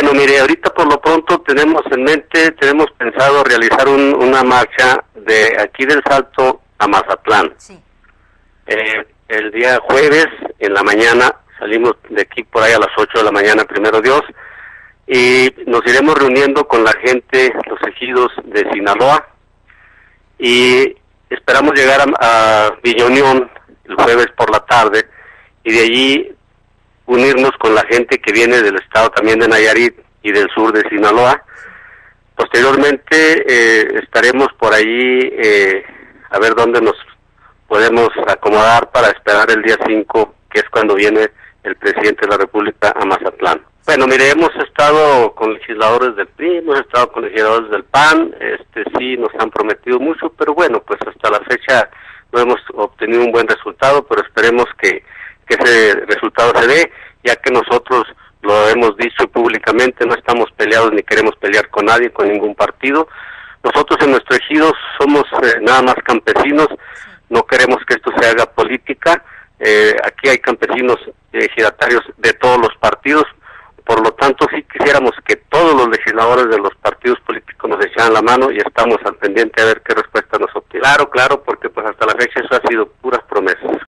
Bueno, mire, ahorita por lo pronto tenemos en mente, tenemos pensado realizar una marcha de aquí del Salto a Mazatlán. Sí. Eh, el día jueves en la mañana salimos de aquí por ahí a las 8 de la mañana, primero Dios, y nos iremos reuniendo con la gente, los ejidos de Sinaloa, y esperamos llegar a, a Villa Unión el jueves por la tarde, y de allí unirnos con la gente que viene del estado también de Nayarit y del sur de Sinaloa. Posteriormente eh, estaremos por allí eh, a ver dónde nos podemos acomodar para esperar el día 5, que es cuando viene el presidente de la República a Mazatlán. Bueno, mire, hemos estado con legisladores del PRI, hemos estado con legisladores del PAN, este sí nos han prometido mucho, pero bueno, pues hasta la fecha no hemos obtenido un buen resultado, pero esperemos que que ese resultado se dé, ya que nosotros lo hemos dicho públicamente, no estamos peleados ni queremos pelear con nadie, con ningún partido. Nosotros en nuestro ejido somos eh, nada más campesinos, no queremos que esto se haga política. Eh, aquí hay campesinos ejidatarios de todos los partidos, por lo tanto sí quisiéramos que todos los legisladores de los partidos políticos nos echaran la mano y estamos al pendiente a ver qué respuesta nos obtiene. Claro, claro, porque pues hasta la fecha eso ha sido puras promesas.